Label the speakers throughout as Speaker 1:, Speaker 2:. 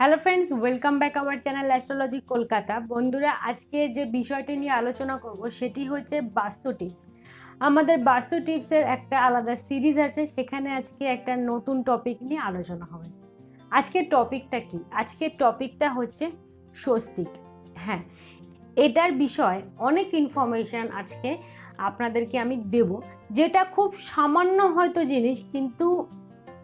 Speaker 1: Hello friends welcome back our channel astrology Kolkata বন্ধুরা, আজকে যে বিষয়টি নিয়ে আলোচনা করব সেটি হচ্ছে বাস্তু টিপস আমাদের বাস্তু টিপসের একটা আলাদা সিরিজ আছে, সেখানে আজকে একটা নতুন টপিক নিয়ে আলোচনা হবে। আজকের টপিকটা কি? আজকের টপিকটা হচ্ছে স্বস্তিক। হ্যাঁ এটার বিষয় অনেক ইনফরমেশান আজকে আপনাদেরকে আমি দেব, যেটা খুব সামান্য হয়তো জিনিস, কিন্তু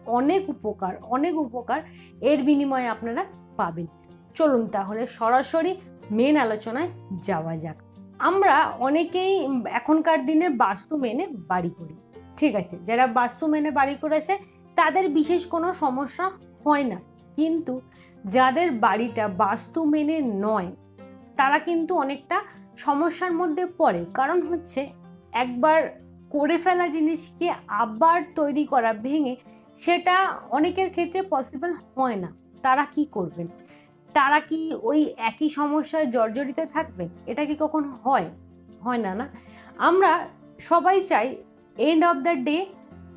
Speaker 1: অনেক উপকার অনেক উপকার এর বিনিময়ে আপনারা পাবেন। চলুন তাহলে সরাসরি মেন আলোচনায় যাওয়া যাক। আমরা অনেকেই এখনকার দিনে বাস্তু মেনে বাড়ি করি, ঠিক আছে? যারা বাস্তু মেনে বাড়ি করেছে, তাদের বিশেষ কোনো সমস্যা হয় না। কিন্তু যাদের বাড়িটা বাস্তু মেনে নয়, তারা কিন্তু অনেকটা সমস্যার মধ্যে পড়ে। কারণ হচ্ছে একবার করে ফেলা জিনিসকে আবার তৈরি করা ভেঙে সেটা অনেকের ক্ষেত্রে পসিবল হয় না। তারা কি করবেন? তারা কি ওই একই সমস্যায় জর্জরিত থাকবেন? এটা কি কখন হয়? হয় না না। আমরা সবাই চাই এন্ড অফ দ্য ডে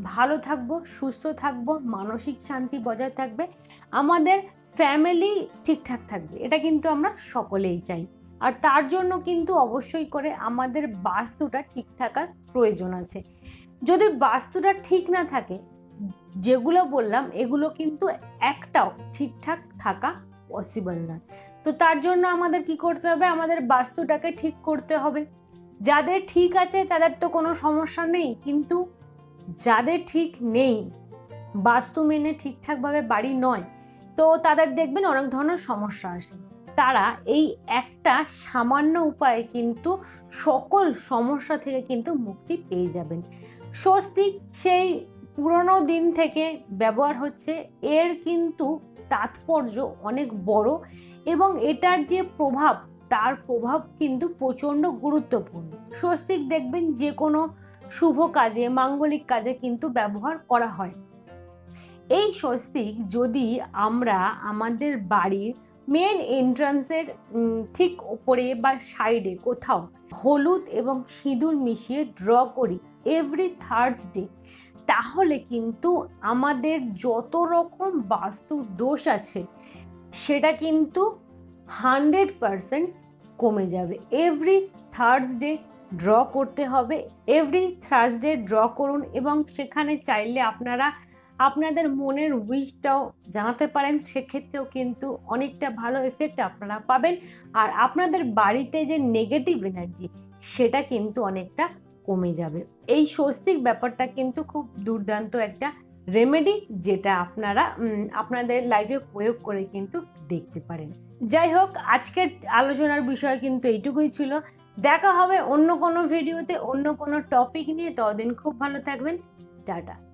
Speaker 1: ভালো থাকব, সুস্থ থাকব, মানসিক শান্তি বজায় থাকবে, আমাদের ফ্যামিলি ঠিকঠাক থাকবে। এটা কিন্তু আমরা সকলেই চাই। আর তার জন্য কিন্তু অবশ্যই করে আমাদের বাস্তুটা ঠিক থাকার প্রয়োজন আছে। যদি বাস্তুটা ঠিক না থাকে, যেগুলো বললাম, এগুলো কিন্তু একটাও ঠিকঠাক থাকা পসিবল না তো তার জন্য আমাদের কি করতে হবে? আমাদের বাস্তুটাকে ঠিক করতে হবে। যাদের ঠিক আছে, তাদের তো কোনো সমস্যা নেই। কিন্তু যাদের ঠিক নেই, বাস্তু মেনে ঠিকঠাকভাবে বাড়ি নয়, তো তাদের দেখবেন অনেক ধরনের সমস্যা আসে। তারা এই একটা সামান্য উপায়ে কিন্তু সকল সমস্যা থেকে কিন্তু মুক্তি পেয়ে যাবেন। স্বস্তিক সেই পুরনো দিন থেকে ব্যবহার হচ্ছে, এর কিন্তু তাৎপর্য অনেক বড় এবং এটার যে প্রভাব, তার প্রভাব কিন্তু প্রচণ্ড গুরুত্বপূর্ণ। স্বস্তিক দেখবেন যে কোনো শুভ কাজে, মাঙ্গলিক কাজে কিন্তু ব্যবহার করা হয়। এই স্বস্তিক যদি আমরা আমাদের বাড়ির মেন এন্ট্রান্সের ঠিক ওপরে বা সাইডে কোথাও হলুদ এবং সিঁদুর মিশিয়ে ড্র করি এভরি থার্সডে তাহলে কিন্তু আমাদের যত রকম বাস্তু দোষ আছে, সেটা কিন্তু হান্ড্রেড পারসেন্ট কমে যাবে। এভরি থার্সডে ড্র করতে হবে এভরি থার্সডে ড্র করুন এবং সেখানে চাইলে আপনারা আপনাদের মনের উইশটাও জানাতে পারেন, সেক্ষেত্রেও কিন্তু অনেকটা ভালো এফেক্ট আপনারা পাবেন। আর আপনাদের বাড়িতে যে নেগেটিভ এনার্জি সেটা কিন্তু অনেকটা কমে যাবে। এই স্বস্তিক ব্যাপারটা কিন্তু খুব দুর্দান্ত একটা রেমেডি যেটা আপনারা আপনাদের লাইফে প্রয়োগ করে কিন্তু দেখতে পারেন। যাই হোক, আজকের আলোচনার বিষয় কিন্তু এইটুকুই ছিল। দেখা হবে অন্য কোনো ভিডিওতে অন্য কোনো টপিক নিয়ে। ততদিন খুব ভালো থাকবেন। টাটা।